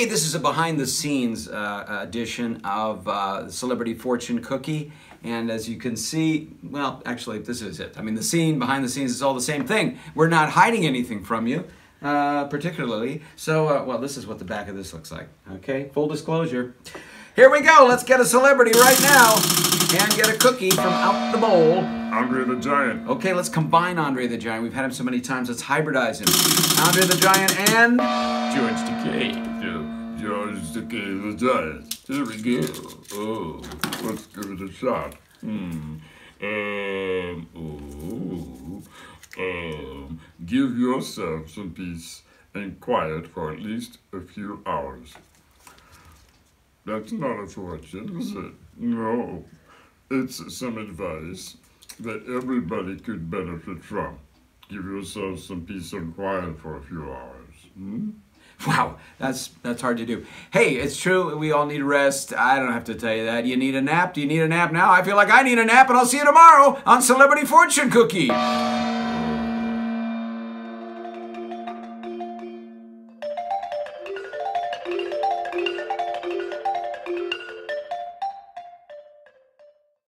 Hey, this is a behind the scenes uh, edition of uh, Celebrity Fortune Cookie. And as you can see, well, actually, this is it. I mean, the scene behind the scenes is all the same thing. We're not hiding anything from you, uh, particularly. So, uh, well, this is what the back of this looks like. Okay, full disclosure. Here we go. Let's get a celebrity right now and get a cookie from out the bowl. Andre the Giant. Okay, let's combine Andre the Giant. We've had him so many times. Let's hybridize him. Andre the Giant and George Takei. George Takei the Giant. Here we go. Oh, let's give it a shot. Hmm. Um, oh, um, give yourself some peace and quiet for at least a few hours. That's not a fortune, is it? No. It's some advice that everybody could benefit from. Give yourself some peace and quiet for a few hours. Hmm? Wow, that's that's hard to do. Hey, it's true. We all need rest. I don't have to tell you that. You need a nap. Do you need a nap now? I feel like I need a nap, and I'll see you tomorrow on Celebrity Fortune Cookie.